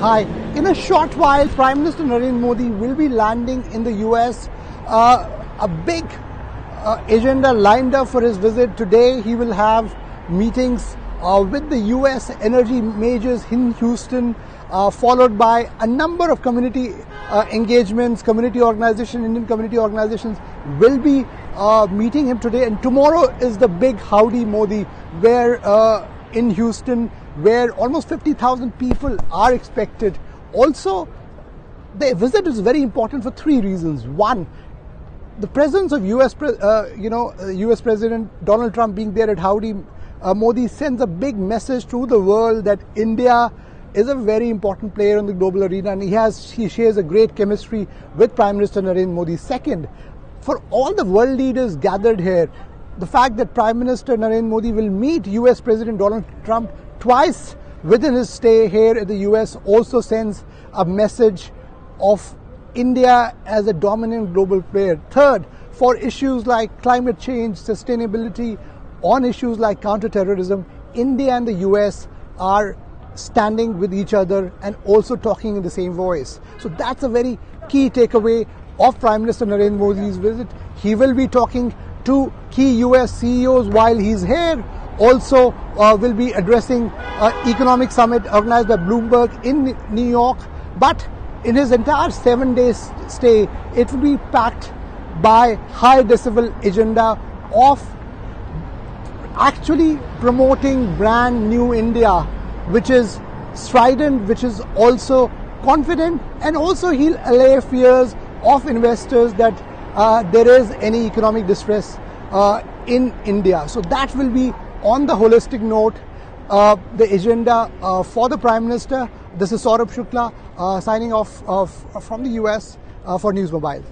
Hi. In a short while, Prime Minister Narendra Modi will be landing in the US. Uh, a big uh, agenda lined up for his visit. Today, he will have meetings uh, with the US energy majors in Houston, uh, followed by a number of community uh, engagements, community organizations, Indian community organizations will be uh, meeting him today. And tomorrow is the big Howdy Modi, where in Houston, where almost 50,000 people are expected. Also, the visit is very important for three reasons. One, the presence of U.S. Uh, you know U.S. Uh, President Donald Trump being there at Howdy uh, Modi sends a big message to the world that India is a very important player in the global arena, and he has he shares a great chemistry with Prime Minister Narendra Modi. Second, for all the world leaders gathered here, the fact that Prime Minister Narendra Modi will meet US President Donald Trump twice within his stay here in the US also sends a message of India as a dominant global player. Third, for issues like climate change, sustainability, on issues like counterterrorism, India and the US are standing with each other and also talking in the same voice. So that's a very key takeaway of Prime Minister Narendra Modi's visit. He will be talking to key US CEOs while he's here. Also, uh, will be addressing an economic summit organized by Bloomberg in New York. But in his entire seven days stay, it will be packed by high decibel agenda of actually promoting brand new India, which is strident, which is also confident, and also he'll allay fears of investors that uh, there is any economic distress uh, in India. So that will be on the holistic note, uh, the agenda uh, for the Prime Minister. This is Saurabh Shukla uh, signing off from the US uh, for News Mobile.